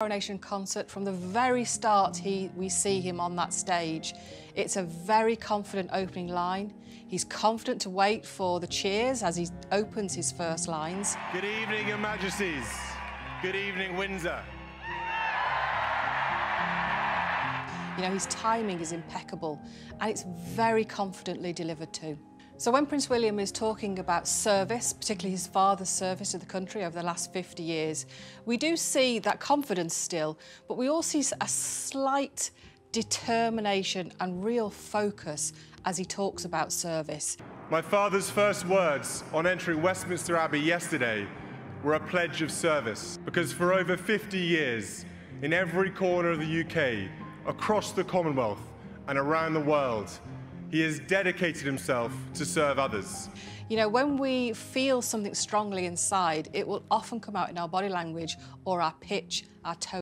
coronation concert from the very start he we see him on that stage. It's a very confident opening line. He's confident to wait for the cheers as he opens his first lines. Good evening your majesties. Good evening windsor. You know his timing is impeccable and it's very confidently delivered too so when Prince William is talking about service, particularly his father's service to the country over the last 50 years, we do see that confidence still, but we also see a slight determination and real focus as he talks about service. My father's first words on entering Westminster Abbey yesterday were a pledge of service, because for over 50 years, in every corner of the UK, across the Commonwealth and around the world, he has dedicated himself to serve others. You know, when we feel something strongly inside, it will often come out in our body language or our pitch, our tone.